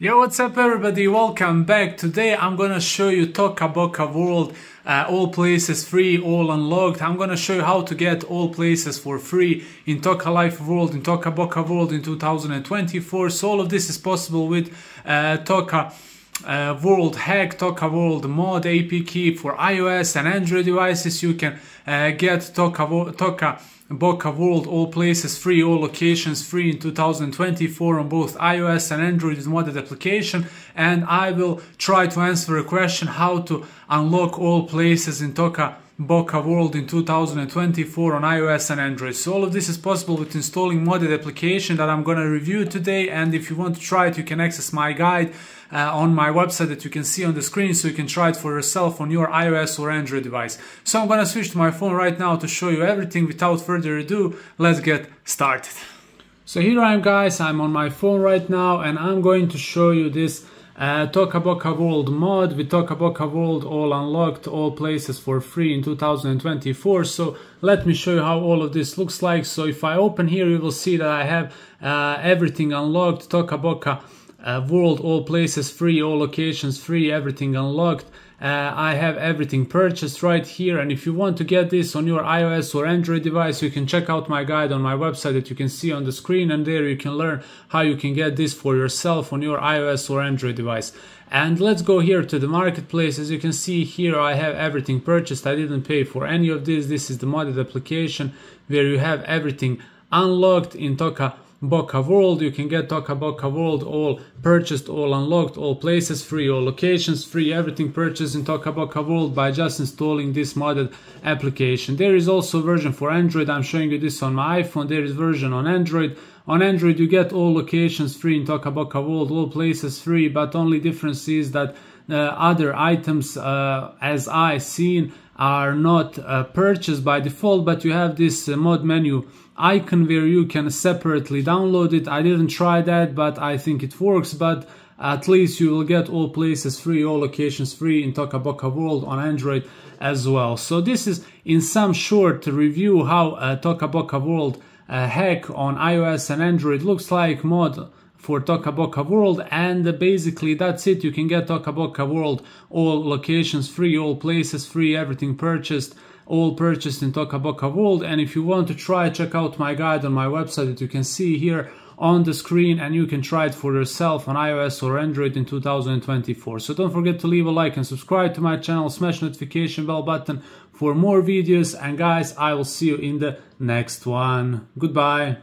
Yo, what's up everybody? Welcome back. Today I'm gonna show you Toca Boca World, uh, all places free, all unlocked. I'm gonna show you how to get all places for free in Toca Life World, in Toca Boca World in 2024. So all of this is possible with uh, Toca uh, World Hack, Toca World Mod APK for iOS and Android devices. You can uh, get Toca, Toca Boca World all places free, all locations free in 2024 on both iOS and Android modded application and I will try to answer a question how to unlock all places in Toca Boca World in 2024 on iOS and Android. So all of this is possible with installing modded application that I'm gonna review today and if you want to try it you can access my guide uh, on my website that you can see on the screen so you can try it for yourself on your iOS or Android device. So I'm gonna switch to my phone right now to show you everything without further ado. Let's get started. So here I am guys, I'm on my phone right now and I'm going to show you this uh, Toca Boca World mod with Toca Boca World all unlocked, all places for free in 2024. So let me show you how all of this looks like. So if I open here, you will see that I have uh, everything unlocked. Toca Boca uh, World, all places free, all locations free, everything unlocked. Uh, I have everything purchased right here and if you want to get this on your iOS or Android device you can check out my guide on my website that you can see on the screen and there you can learn how you can get this for yourself on your iOS or Android device. And let's go here to the marketplace. As you can see here I have everything purchased. I didn't pay for any of this. This is the modded application where you have everything unlocked in Toca Boca World. You can get Toca Boca World all purchased, all unlocked, all places free, all locations free, everything purchased in Toca Boca World by just installing this modded application. There is also version for Android. I'm showing you this on my iPhone. There is version on Android. On Android, you get all locations free in Toca Boca World, all places free, but only difference is that uh, other items, uh, as I seen, are not uh, purchased by default, but you have this uh, mod menu icon where you can separately download it. I didn't try that, but I think it works, but at least you will get all places free, all locations free in Toca Boca World on Android as well. So this is in some short review how uh, Toca Boca World uh, hack on iOS and Android looks like mod for Toca Boca World and basically that's it you can get Toca Boca World all locations free all places free everything purchased all purchased in Toca Boca World and if you want to try check out my guide on my website that you can see here on the screen and you can try it for yourself on iOS or Android in 2024. So don't forget to leave a like and subscribe to my channel, smash notification bell button for more videos and guys I will see you in the next one. Goodbye.